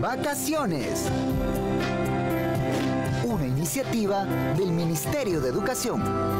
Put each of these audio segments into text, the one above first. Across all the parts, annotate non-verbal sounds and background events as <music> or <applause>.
vacaciones. Una iniciativa del Ministerio de Educación.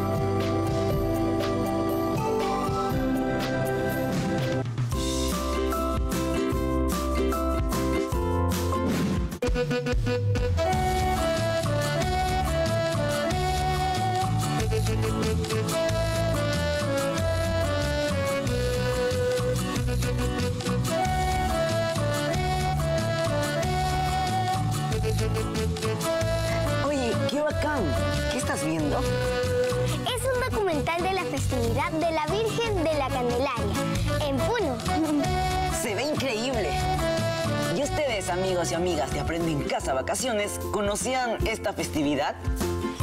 Qué bacán. ¿Qué estás viendo? Es un documental de la festividad de la Virgen de la Candelaria, en Puno. <laughs> Se ve increíble. ¿Y ustedes, amigos y amigas de Aprende en Casa Vacaciones, conocían esta festividad?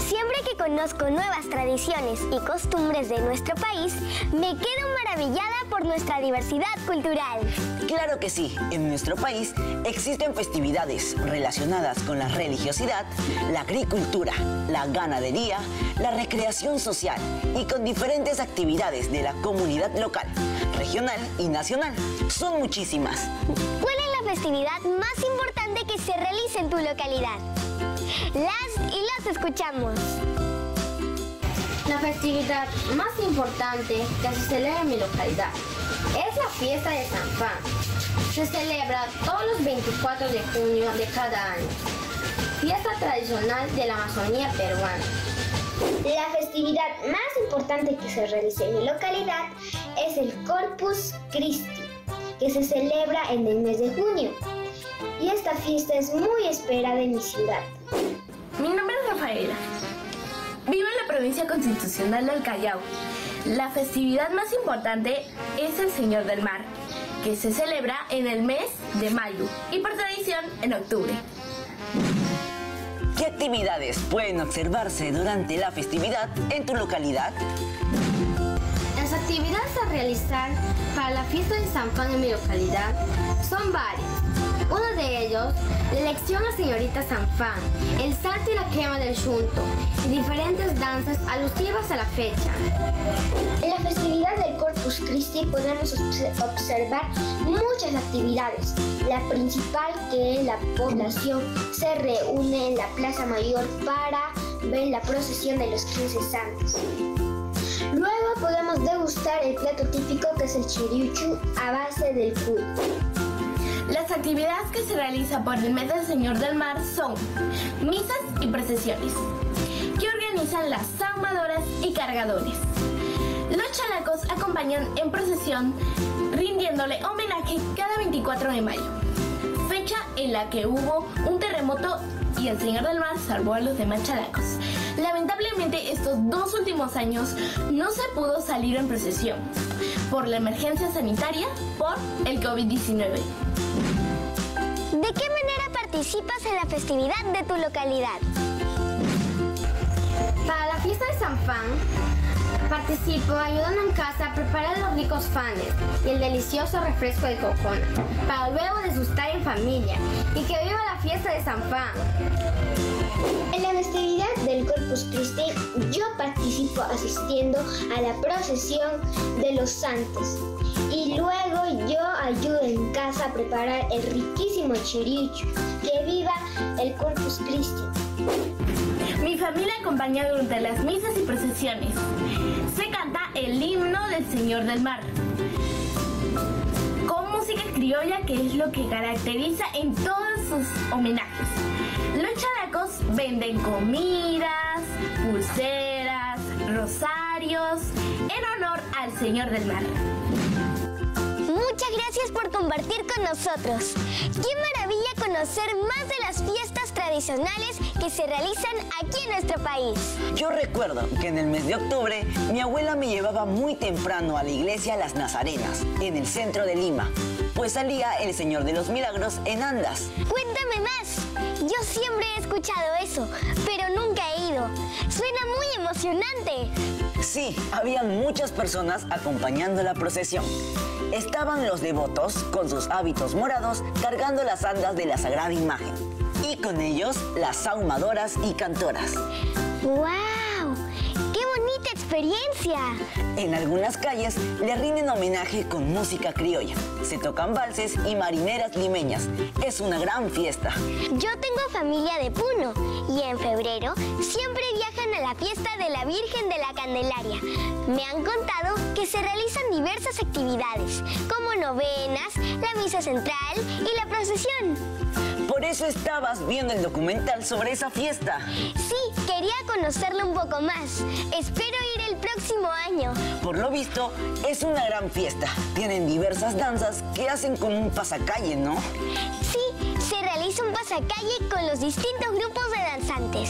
Siempre que conozco nuevas tradiciones y costumbres de nuestro país, me quedo maravillada por nuestra diversidad cultural. Claro que sí, en nuestro país existen festividades relacionadas con la religiosidad, la agricultura, la ganadería, la recreación social y con diferentes actividades de la comunidad local, regional y nacional. Son muchísimas. ¿Cuál es la festividad más importante que se realiza en tu localidad? Las y los escuchamos. La festividad más importante que se celebra en mi localidad es la fiesta de San Juan. Se celebra todos los 24 de junio de cada año. Fiesta tradicional de la Amazonía peruana. La festividad más importante que se realiza en mi localidad es el Corpus Christi, que se celebra en el mes de junio. Y esta fiesta es muy esperada en mi ciudad. Mi nombre es Rafaela. Vivo en la provincia constitucional del Callao. La festividad más importante es el Señor del Mar, que se celebra en el mes de mayo y por tradición en octubre. ¿Qué actividades pueden observarse durante la festividad en tu localidad? Las actividades a realizar para la fiesta de San Juan en mi localidad son varias. Uno de ellos, la elección a señorita San Juan, el salto y la quema del chunto y diferentes danzas alusivas a la fecha. En la festividad del Corpus Christi podemos obse- observar muchas actividades. La principal que la población se reúne en la Plaza Mayor para ver la procesión de los 15 santos. Luego podemos degustar el plato típico que es el chiriuchu a base del cuy. Las actividades que se realizan por el mes del Señor del Mar son misas y procesiones, que organizan las saumadoras y cargadores. Los chalacos acompañan en procesión rindiéndole homenaje cada 24 de mayo, fecha en la que hubo un terremoto y el Señor del Mar salvó a los demás chalacos. Lamentablemente estos dos últimos años no se pudo salir en procesión por la emergencia sanitaria por el COVID-19. ¿De qué manera participas en la festividad de tu localidad? Para la fiesta de San Juan, participo ayudando en casa a preparar los ricos fanes y el delicioso refresco de cocona, para luego disfrutar en familia y que viva la fiesta de San Juan. En la festividad del Corpus Christi yo participo asistiendo a la procesión de los santos y luego yo ayudo en casa a preparar el riquísimo chiriucho. Que viva el Corpus Christi. Mi familia acompaña durante las misas y procesiones. Se canta el himno del Señor del Mar. Con música criolla que es lo que caracteriza en todos sus homenajes. Los chalacos venden comidas, pulseras, rosarios en honor al Señor del Mar. Muchas gracias por compartir con nosotros. Qué maravilla conocer más de las fiestas tradicionales que se realizan aquí en nuestro país. Yo recuerdo que en el mes de octubre mi abuela me llevaba muy temprano a la iglesia Las Nazarenas, en el centro de Lima, pues salía el Señor de los Milagros en Andas. Cuéntame más. Yo siempre he escuchado eso, pero nunca he ido. Suena muy emocionante. Sí, habían muchas personas acompañando la procesión. Estaban los devotos con sus hábitos morados cargando las andas de la sagrada imagen. Y con ellos las saumadoras y cantoras. ¡Wow! ¡Qué bonita experiencia! experiencia! En algunas calles le rinden homenaje con música criolla. Se tocan valses y marineras limeñas. Es una gran fiesta. Yo tengo familia de Puno y en febrero siempre viajan a la fiesta de la Virgen de la Candelaria. Me han contado que se realizan diversas actividades, como novenas, la misa central y la procesión. Por eso estabas viendo el documental sobre esa fiesta. Sí, quería conocerlo un poco más. Espero ir el próximo año. Por lo visto, es una gran fiesta. Tienen diversas danzas que hacen como un pasacalle, ¿no? Sí, se realiza un pasacalle con los distintos grupos de danzantes,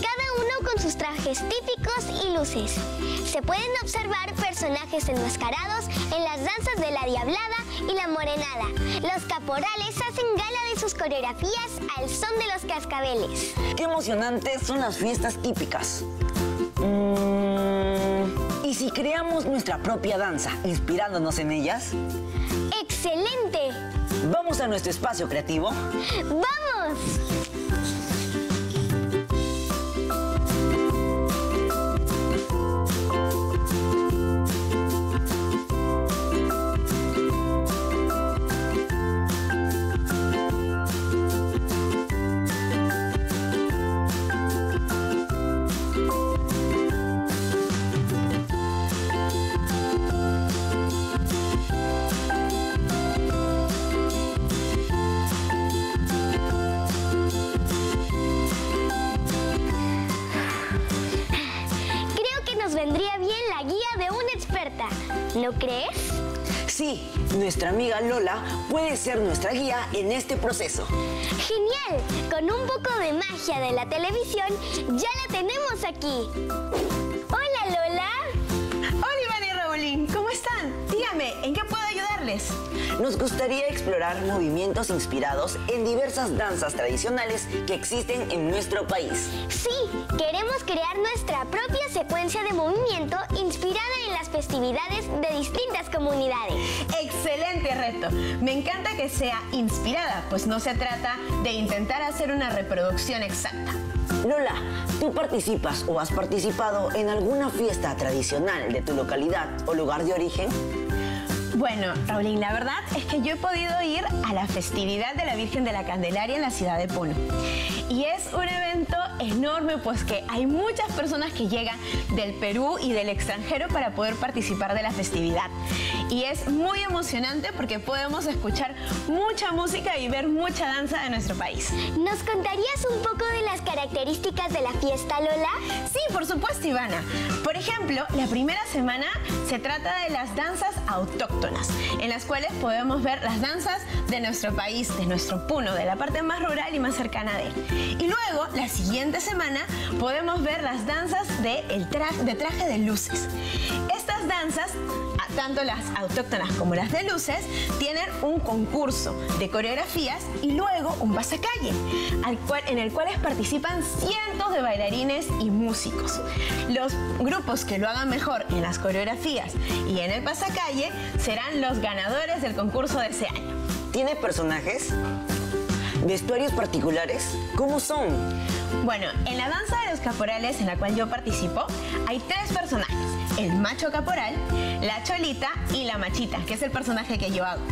cada uno con sus trajes típicos y luces. Se pueden observar personajes enmascarados en las danzas de la diablada y la morenada. Los caporales hacen gala de sus coreografías al son de los cascabeles. Qué emocionantes son las fiestas típicas. Mm, ¿Y si creamos nuestra propia danza, inspirándonos en ellas? ¡Excelente! ¿Vamos a nuestro espacio creativo? ¡Vamos! ¿No crees? Sí, nuestra amiga Lola puede ser nuestra guía en este proceso. ¡Genial! Con un poco de magia de la televisión, ya la tenemos aquí. Hola Lola. Hola Iván y Raulín, ¿cómo están? Dígame, ¿en qué puedo ayudarles? Nos gustaría explorar movimientos inspirados en diversas danzas tradicionales que existen en nuestro país. Sí, queremos crear nuestra propia secuencia de movimiento inspirada en festividades de distintas comunidades. Excelente reto. Me encanta que sea inspirada, pues no se trata de intentar hacer una reproducción exacta. Lola, ¿tú participas o has participado en alguna fiesta tradicional de tu localidad o lugar de origen? Bueno, Raulín, la verdad es que yo he podido ir a la festividad de la Virgen de la Candelaria en la ciudad de Puno. Y es un evento enorme, pues que hay muchas personas que llegan del Perú y del extranjero para poder participar de la festividad. Y es muy emocionante porque podemos escuchar mucha música y ver mucha danza de nuestro país. ¿Nos contarías un poco de las características de la fiesta, Lola? Sí, por supuesto, Ivana. Por ejemplo, la primera semana se trata de las danzas autóctonas, en las cuales podemos ver las danzas de nuestro país, de nuestro Puno, de la parte más rural y más cercana de él. Y luego, la siguiente semana, podemos ver las danzas de, el traje, de traje de luces. Estas danzas, tanto las autóctonas como las de luces, tienen un concurso de coreografías y luego un pasacalle, al cual- en el cual participan cientos de bailarines y músicos. Los grupos que lo hagan mejor en las coreografías y en el pasacalle serán los ganadores del concurso de ese año. ¿Tiene personajes? ¿Vestuarios particulares? ¿Cómo son? Bueno, en la danza de los caporales en la cual yo participo, hay tres personajes. El macho caporal, la cholita y la machita, que es el personaje que yo hago.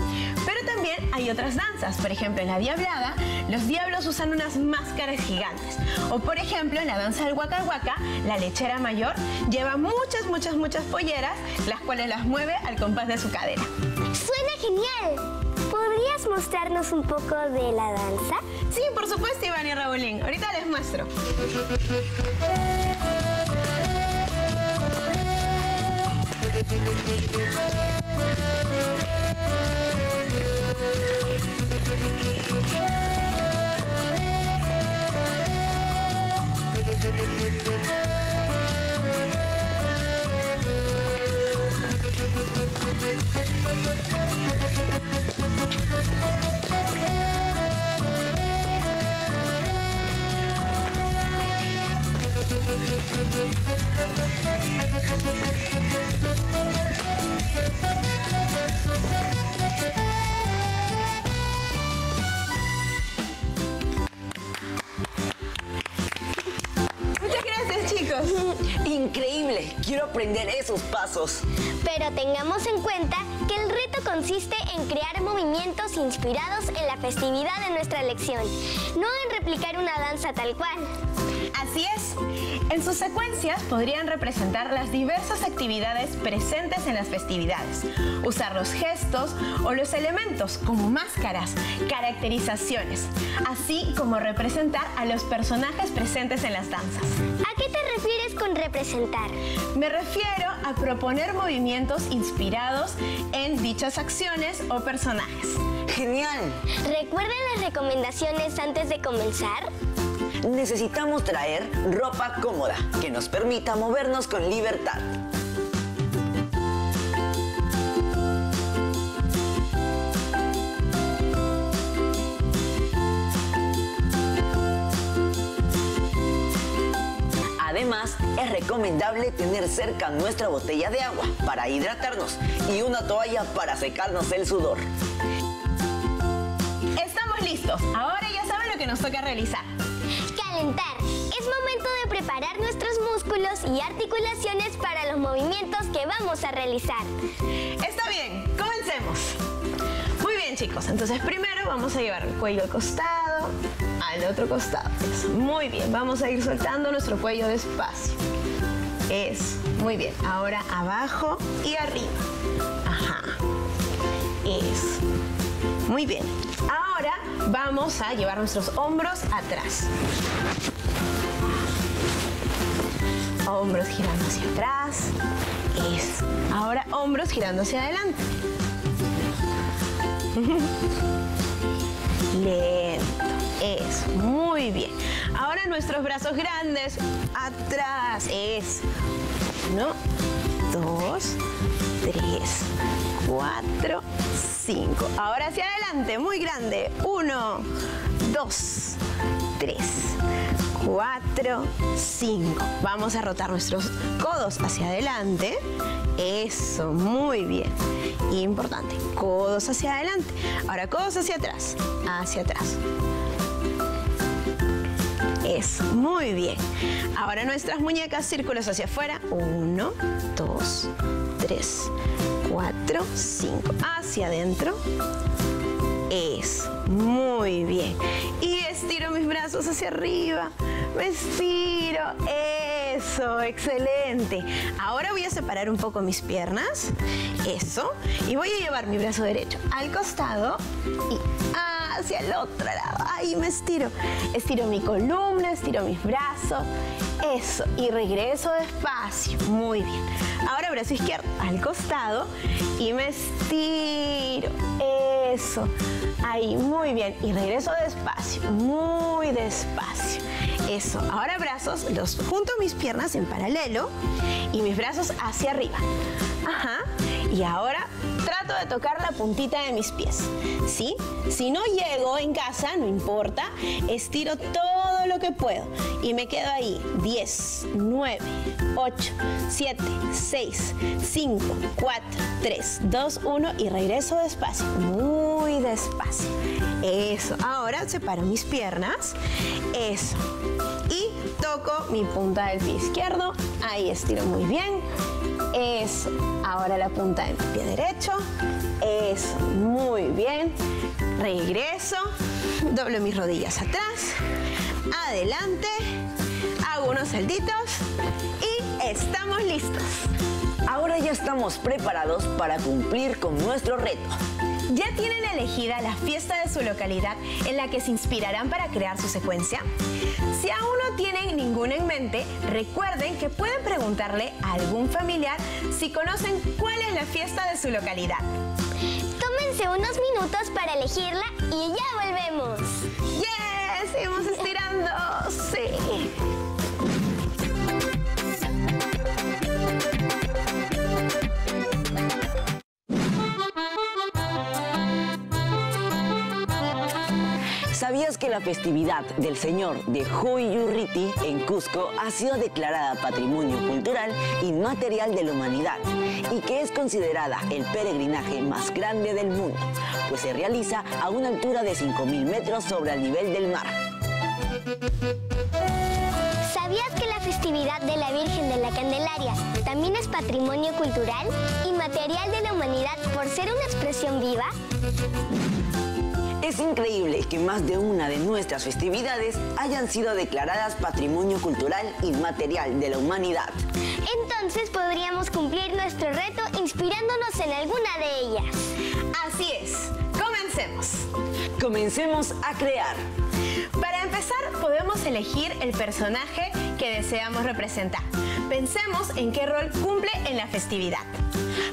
Pero también hay otras danzas. Por ejemplo, en la diablada, los diablos usan unas máscaras gigantes. O por ejemplo, en la danza del huaca huaca, la lechera mayor lleva muchas, muchas, muchas polleras, las cuales las mueve al compás de su cadera. Suena genial. ¿Podrías mostrarnos un poco de la danza? Sí, por supuesto, Iván y Raulín. Ahorita les muestro. Muchas gracias, chicos. Increíble, quiero aprender esos pasos. Pero tengamos en cuenta que el reto consiste en crear movimientos inspirados en la festividad de nuestra lección, no en replicar una danza tal cual. Así es. En sus secuencias podrían representar las diversas actividades presentes en las festividades, usar los gestos o los elementos como máscaras, caracterizaciones, así como representar a los personajes presentes en las danzas. ¿A qué te refieres con representar? Me refiero a proponer movimientos inspirados en dichas acciones o personajes. Genial. ¿Recuerden las recomendaciones antes de comenzar? Necesitamos traer ropa cómoda que nos permita movernos con libertad. Es recomendable tener cerca nuestra botella de agua para hidratarnos y una toalla para secarnos el sudor. Estamos listos. Ahora ya saben lo que nos toca realizar. Calentar. Es momento de preparar nuestros músculos y articulaciones para los movimientos que vamos a realizar. Está bien, comencemos. Muy bien chicos, entonces primero vamos a llevar el cuello al costado, al otro costado. Muy bien, vamos a ir soltando nuestro cuello despacio. Eso, muy bien. Ahora abajo y arriba. Ajá. Eso. Muy bien. Ahora vamos a llevar nuestros hombros atrás. Hombros girando hacia atrás. Eso. Ahora hombros girando hacia adelante. <laughs> Lento. Eso. Muy bien. Ahora nuestros brazos grandes atrás. Eso. Uno, dos, tres, cuatro, cinco. Ahora hacia adelante, muy grande. Uno, dos, tres, cuatro, cinco. Vamos a rotar nuestros codos hacia adelante. Eso, muy bien. Importante. Codos hacia adelante. Ahora codos hacia atrás. Hacia atrás. Eso, muy bien. Ahora nuestras muñecas, círculos hacia afuera. Uno, dos, tres, cuatro, cinco. Hacia adentro. Eso, muy bien. Y estiro mis brazos hacia arriba. Me estiro. Eso, excelente. Ahora voy a separar un poco mis piernas. Eso. Y voy a llevar mi brazo derecho al costado y hacia el otro lado. Ahí me estiro. Estiro mi columna, estiro mis brazos. Eso. Y regreso despacio. Muy bien. Ahora brazo izquierdo al costado y me estiro. Eso. Ahí, muy bien. Y regreso despacio. Muy despacio. Eso. Ahora brazos, los junto mis piernas en paralelo y mis brazos hacia arriba. Ajá. Y ahora trato de tocar la puntita de mis pies. ¿Sí? Si no llego en casa, no importa, estiro todo lo que puedo y me quedo ahí. 10, 9, 8, 7, 6, 5, 4, 3, 2, 1 y regreso despacio. Muy despacio. Eso. Ahora separo mis piernas. Eso. Y toco mi punta del pie izquierdo. Ahí estiro muy bien. Eso. Ahora la punta del pie derecho. Eso. Muy bien. Regreso. Doblo mis rodillas atrás. Adelante. Hago unos saltitos. Y estamos listos. Ahora ya estamos preparados para cumplir con nuestro reto. ¿Ya tienen elegida la fiesta de su localidad en la que se inspirarán para crear su secuencia? Si aún no tienen ninguna en mente, recuerden que pueden preguntarle a algún familiar si conocen cuál es la fiesta de su localidad. Tómense unos minutos para elegirla y ya volvemos. ¡Yes! ¡Seguimos estirando! ¡Sí! ¿Sabías que la festividad del Señor de Huyurriti en Cusco ha sido declarada Patrimonio Cultural Inmaterial de la Humanidad y que es considerada el peregrinaje más grande del mundo, pues se realiza a una altura de 5.000 metros sobre el nivel del mar? ¿Sabías que la festividad de la Virgen de la Candelaria también es patrimonio cultural y material de la humanidad por ser una expresión viva? Es increíble que más de una de nuestras festividades hayan sido declaradas Patrimonio Cultural Inmaterial de la Humanidad. Entonces podríamos cumplir nuestro reto inspirándonos en alguna de ellas. Así es. Comencemos. Comencemos a crear. Para empezar, podemos elegir el personaje que deseamos representar. Pensemos en qué rol cumple en la festividad.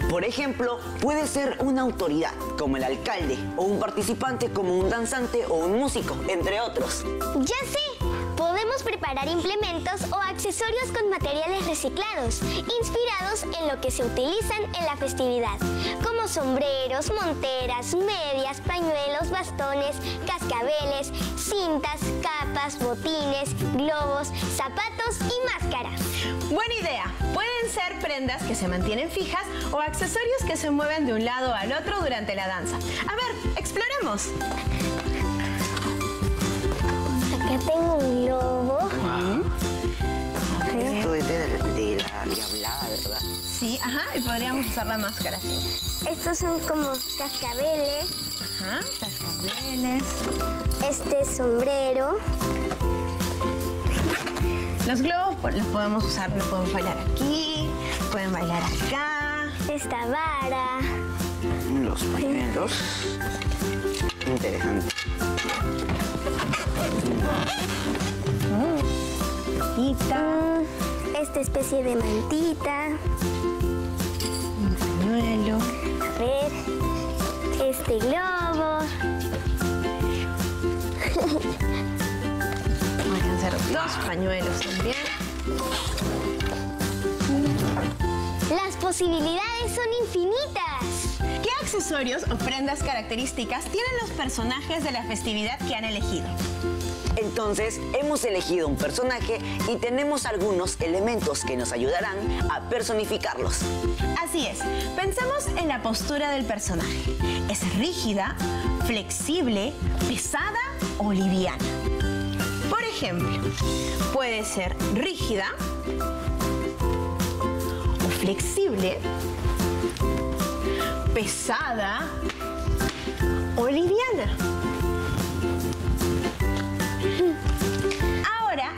Por ejemplo, puede ser una autoridad, como el alcalde, o un participante como un danzante o un músico, entre otros. Ya sé, podemos preparar implementos o accesorios con materiales reciclados, inspirados en lo que se utilizan en la festividad, como sombreros, monteras, medias, pañuelos, bastones, cascabeles, cintas, capas, botines, globos, zapatos y máscaras. Buena idea. Pueden ser prendas que se mantienen fijas o accesorios que se mueven de un lado al otro durante la danza. A ver, exploremos. Acá tengo un globo. Esto es de, de la diablada, ¿verdad? Sí, ajá, y podríamos usar la máscara. Estos son como cascabeles. Ajá, cascabeles. Este sombrero. Los globos pues, los podemos usar, los podemos bailar aquí, pueden bailar acá. Esta vara. Los pañuelos. Interesante. Mantita, Esta especie de mantita. un pañuelo. A ver. Este globo. Pueden ser dos pañuelos también. Las posibilidades son infinitas. ¿Qué accesorios o prendas características tienen los personajes de la festividad que han elegido? Entonces, hemos elegido un personaje y tenemos algunos elementos que nos ayudarán a personificarlos. Así es, pensemos en la postura del personaje. ¿Es rígida, flexible, pesada o liviana? Por ejemplo, puede ser rígida o flexible, pesada o liviana.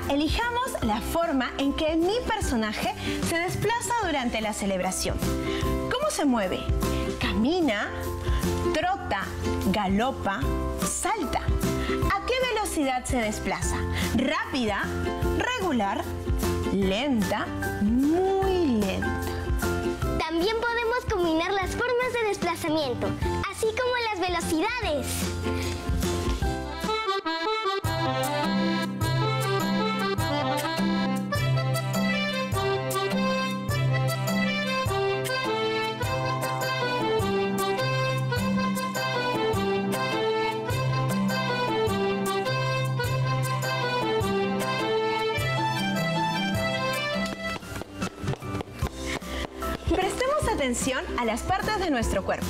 Elijamos la forma en que mi personaje se desplaza durante la celebración. ¿Cómo se mueve? Camina, trota, galopa, salta. ¿A qué velocidad se desplaza? ¿Rápida, regular, lenta, muy lenta? También podemos combinar las formas de desplazamiento, así como las velocidades. Atención a las partes de nuestro cuerpo.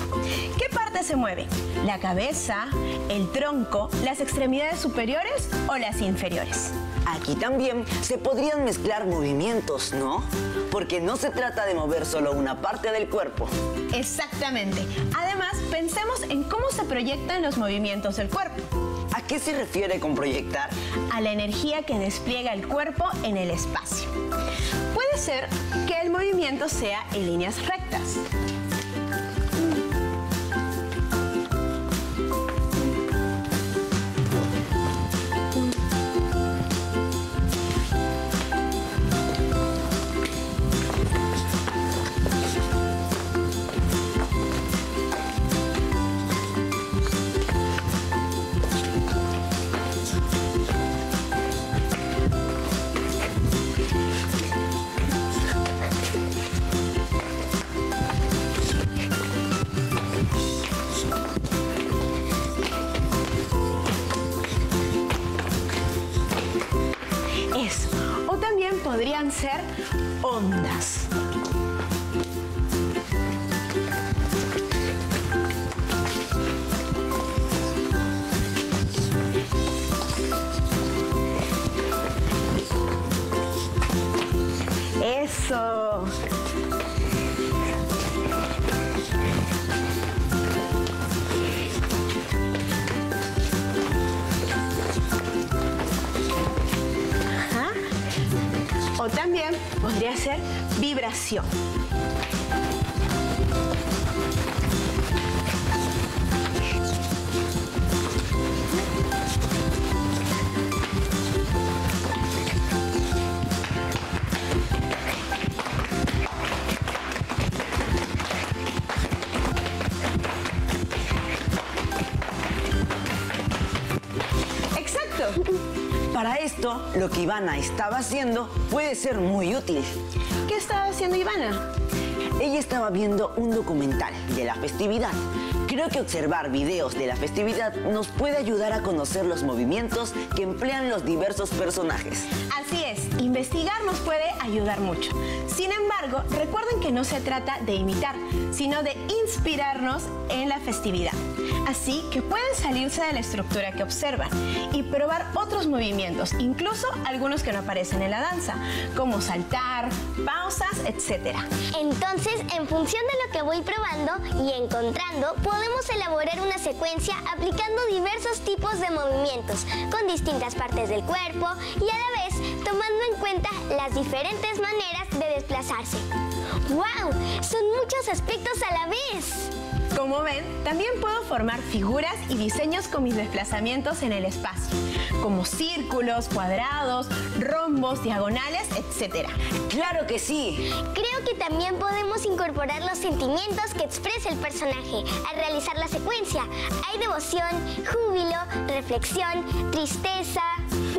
¿Qué parte se mueve? ¿La cabeza, el tronco, las extremidades superiores o las inferiores? Aquí también se podrían mezclar movimientos, ¿no? Porque no se trata de mover solo una parte del cuerpo. Exactamente. Además, pensemos en cómo se proyectan los movimientos del cuerpo. ¿A qué se refiere con proyectar? a la energía que despliega el cuerpo en el espacio. Puede ser que el movimiento sea en líneas rectas. Exacto. Para esto, lo que Ivana estaba haciendo puede ser muy útil. ¿Qué estaba haciendo Ivana? Ella estaba viendo un documental de la festividad. Creo que observar videos de la festividad nos puede ayudar a conocer los movimientos que emplean los diversos personajes. Así es, investigar nos puede ayudar mucho. Sin embargo, recuerden que no se trata de imitar, sino de inspirarnos en la festividad. Así que pueden salirse de la estructura que observan y probar otros movimientos, incluso algunos que no aparecen en la danza, como saltar, pausas, etc. Entonces, en función de lo que voy probando y encontrando, podemos elaborar una secuencia aplicando diversos tipos de movimientos con distintas partes del cuerpo y a la vez tomando en cuenta las diferentes maneras de desplazarse. ¡Wow! Son muchos aspectos a la vez. Como ven, también puedo formar figuras y diseños con mis desplazamientos en el espacio, como círculos, cuadrados, rombos, diagonales, etc. ¡Claro que sí! Creo que también podemos incorporar los sentimientos que expresa el personaje al realizar la secuencia. Hay devoción, júbilo, reflexión, tristeza.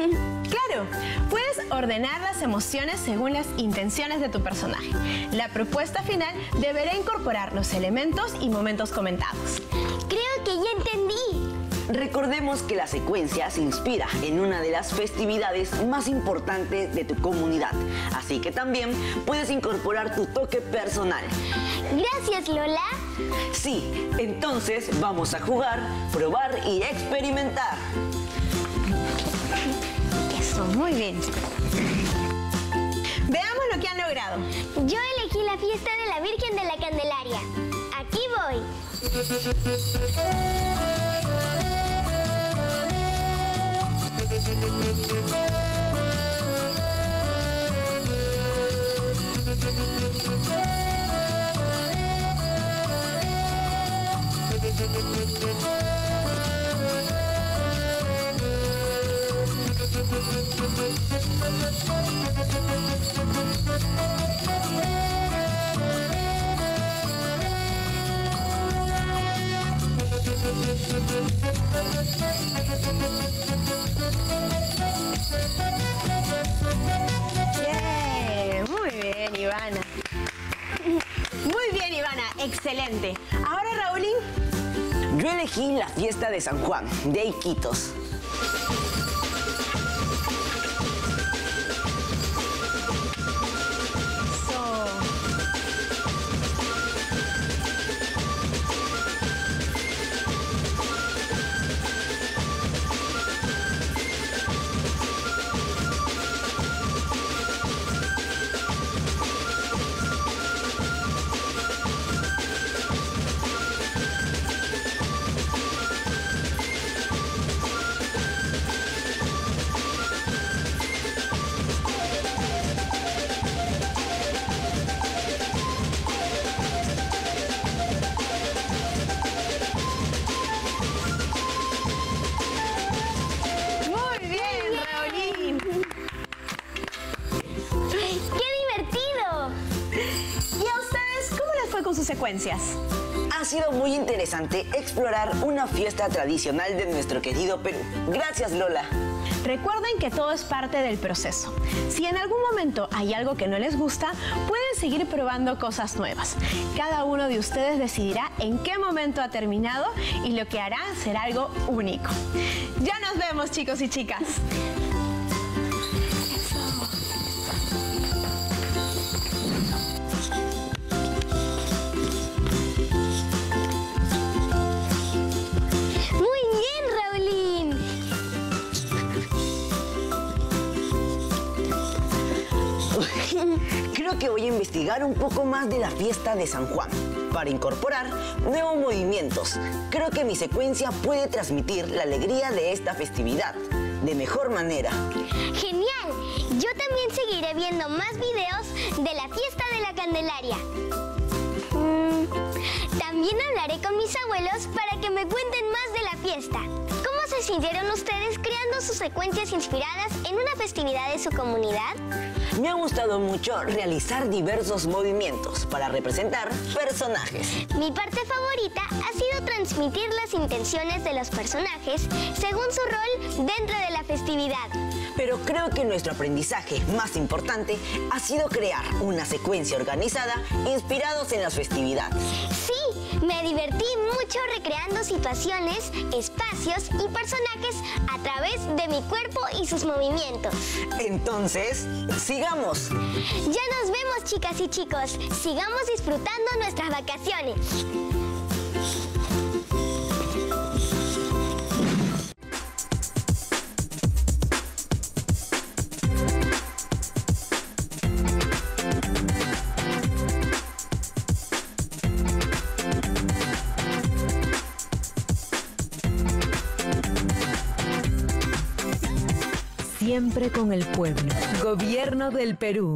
<laughs> Claro, puedes ordenar las emociones según las intenciones de tu personaje. La propuesta final deberá incorporar los elementos y momentos comentados. Creo que ya entendí. Recordemos que la secuencia se inspira en una de las festividades más importantes de tu comunidad, así que también puedes incorporar tu toque personal. Gracias, Lola. Sí, entonces vamos a jugar, probar y experimentar. Muy bien. Veamos lo que han logrado. Yo elegí la fiesta de la Virgen de la Candelaria. Aquí voy. Muy bien, Ivana. Muy bien, Ivana, excelente. Ahora, Raulín, Yo elegí la fiesta de San Juan, de Iquitos. Ha sido muy interesante explorar una fiesta tradicional de nuestro querido Perú. Gracias, Lola. Recuerden que todo es parte del proceso. Si en algún momento hay algo que no les gusta, pueden seguir probando cosas nuevas. Cada uno de ustedes decidirá en qué momento ha terminado y lo que hará será algo único. Ya nos vemos chicos y chicas. Que voy a investigar un poco más de la fiesta de San Juan para incorporar nuevos movimientos. Creo que mi secuencia puede transmitir la alegría de esta festividad de mejor manera. ¡Genial! Yo también seguiré viendo más videos de la fiesta de la Candelaria. Mm, también hablaré con mis abuelos para que me cuenten más de la fiesta. ¿Cómo se sintieron ustedes creando sus secuencias inspiradas en una festividad de su comunidad? Me ha gustado mucho realizar diversos movimientos para representar personajes. Mi parte favorita ha sido transmitir las intenciones de los personajes según su rol dentro de la festividad. Pero creo que nuestro aprendizaje más importante ha sido crear una secuencia organizada inspirados en las festividades. Sí, me divertí mucho recreando situaciones, espacios y personajes a través de mi cuerpo y sus movimientos. Entonces, sigamos. Ya nos vemos chicas y chicos. Sigamos disfrutando nuestras vacaciones. Siempre con el pueblo. Gobierno del Perú.